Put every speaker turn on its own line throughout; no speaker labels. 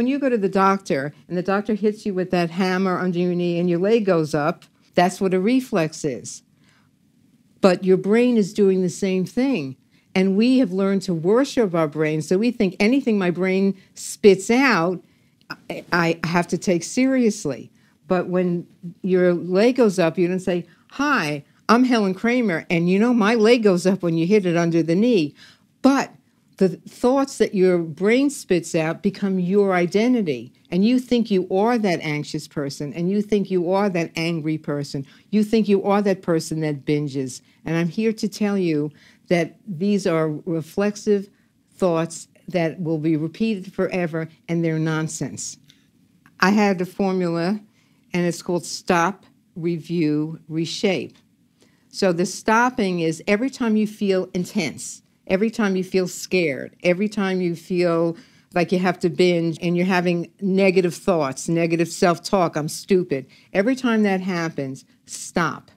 when you go to the doctor and the doctor hits you with that hammer under your knee and your leg goes up, that's what a reflex is. But your brain is doing the same thing. And we have learned to worship our brain. So we think anything my brain spits out, I, have to take seriously. But when your leg goes up, you don't say, Hi, I'm Helen Kramer. And you know, my leg goes up when you hit it under the knee. But the thoughts that your brain spits out become your identity. And you think you are that anxious person, and you think you are that angry person. You think you are that person that binges. And I'm here to tell you that these are reflexive thoughts that will be repeated forever, and they're nonsense. I had a formula, and it's called stop, review, reshape. So the stopping is every time you feel intense every time you feel scared, every time you feel like you have to binge and you're having negative thoughts, negative self talk, I'm stupid, every time that happens, stop.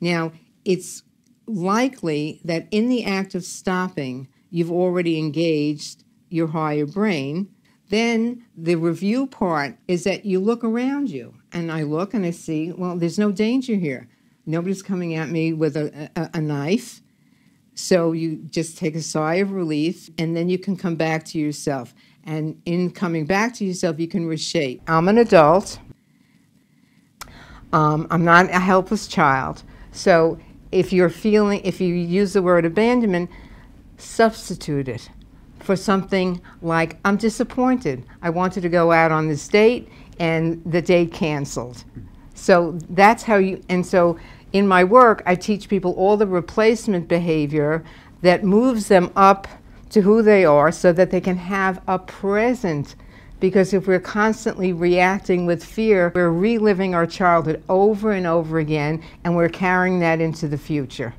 Now, it's likely that in the act of stopping, you've already engaged your higher brain. Then the review part is that you look around you, and I look and I see, well, there's no danger here. Nobody's coming at me with a, a, a knife. So you just take a sigh of relief and then you can come back to yourself. And in coming back to yourself, you can reshape. I'm an adult. Um, I'm not a helpless child. So if you're feeling, if you use the word abandonment, substitute it for something like, I'm disappointed. I wanted to go out on this date and the date canceled. So that's how you, and so in my work, I teach people all the replacement behavior that moves them up to who they are so that they can have a present. Because if we're constantly reacting with fear, we're reliving our childhood over and over again, and we're carrying that into the future.